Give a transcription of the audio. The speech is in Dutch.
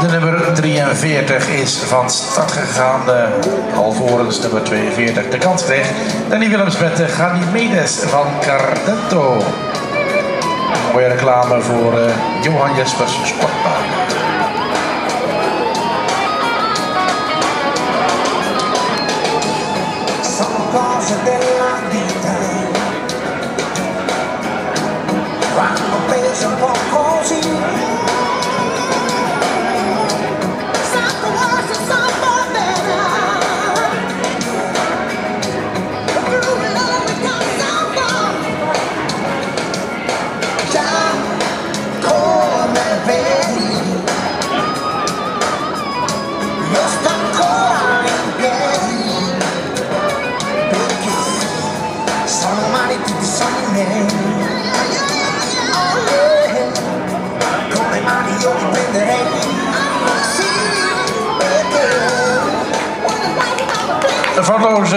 De nummer 43 is van start gegaan, alvorens nummer 42. De kans kreeg Danny Willems met de Ganymedes van Cardento. Mooie reclame voor uh, Johan Jespers Sportbaan. Cose della vita. Vanno prese un po' così. Sogni